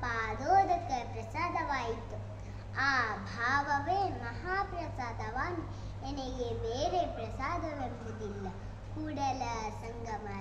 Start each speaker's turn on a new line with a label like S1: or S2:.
S1: ಪಾದೋದಕ ಪ್ರಸಾದವಾಯಿತು. ಆ ಭಾವವೇ ಮಹಾಪ್ರಸಾದವಾಗಿ ನನಗೆ ಬೇರೆ ಪ್ರಸಾದವೆಂಬುದಿಲ್ಲ. ಕೂಡಲ ಸಂಗಮ